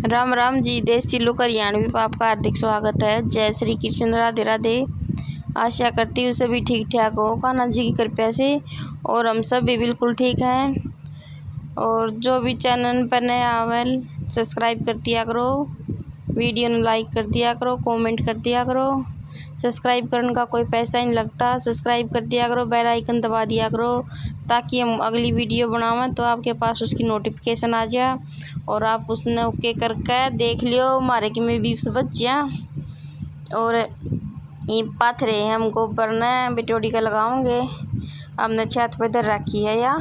राम राम जी देसी लुक हरियाणवी पाप का हार्दिक स्वागत है। जय श्री कृष्ण, राधे राधे। आशा करती हूँ सभी ठीक ठाक हो। कान्हा जी की कृपया से और हम सब भी बिल्कुल ठीक हैं। और जो भी चैनल पर नया आवेल सब्सक्राइब कर दिया करो। वीडियो ने लाइक कर दिया करो, कमेंट कर दिया करो। सब्सक्राइब करने का कोई पैसा नहीं लगता। सब्सक्राइब कर दिया करो, बेल आइकन दबा दिया करो, ताकि हम अगली वीडियो बनावें तो आपके पास उसकी नोटिफिकेशन आ जाए और आप उसने ओके करके देख लियो। हमारे कि में बीस बच्चियाँ। और ये पाथरे हम गोबर ने, बिटोड़ी का लगाओगे हमने छत पे धर रखी है या,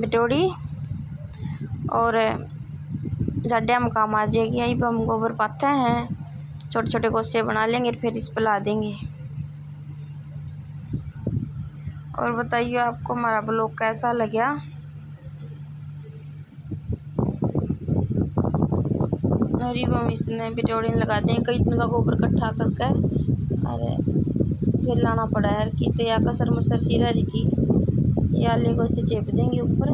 बिटोड़ी? और जड्डे हम काम आ जाएगी, यही पर हम गोबर पाते हैं। छोटे छोटे गोस्से बना लेंगे, फिर इस पर ला देंगे। और बताइए आपको हमारा ब्लॉग कैसा लगा? ये हम इसने बिटोड़ी लगा दें, कई दिन का गोबर इकट्ठा करके। अरे, फिर लाना पड़ा है कि तो या कसर मसर सी रह रही थी। या ले को से चेप देंगे ऊपर,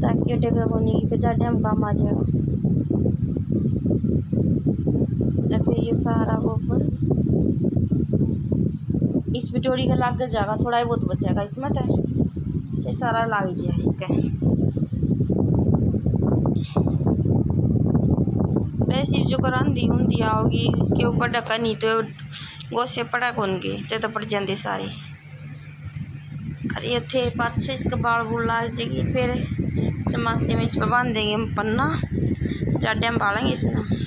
ताकि डेगा होने की पे हम काम आ जाएगा। ये सारा गोबर इस बिटोड़ी का लाग जाएगा, थोड़ा ही बहुत बचेगा, इसमें तो। सारा लाग जाए इसके। वैसे जो करांदी हुंदी आओगी इसके ऊपर ढका नहीं तो गोसे पड़ा कौन के? जब पड़ जाते सारे। अरे इतने पाछे, इसके बाल बुल लाग जाएगी, फिर चमासे में इस पर बाँध देंगे पन्ना। जाडे हम पालेंगे इसमें।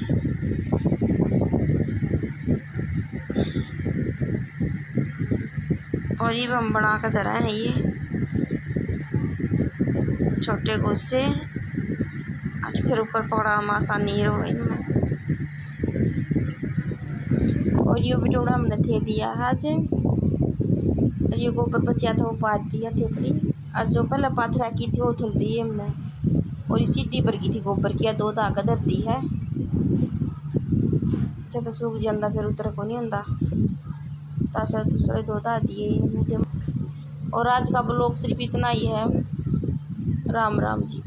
और ये हम बना कर धरा है ये। छोटे गुस्से। आज फिर ऊपर पकड़ा में आसानी रहो इनमें। और ये बिटोड़ा हमने थे दिया है आज। और ये गोबर बचा था, वो पात दिया थेपड़ी और जो पहले पाथरा की थी, वो उथल दी हमने। और ये सीटी पर की थी गोबर किया दो धागा धर दी है। अच्छा तो सूख जाता फिर उतर को नहीं होंगे ताशा दूसरे दो दा दिए और आज का ब्लॉग सिर्फ़ इतना ही है। राम राम जी।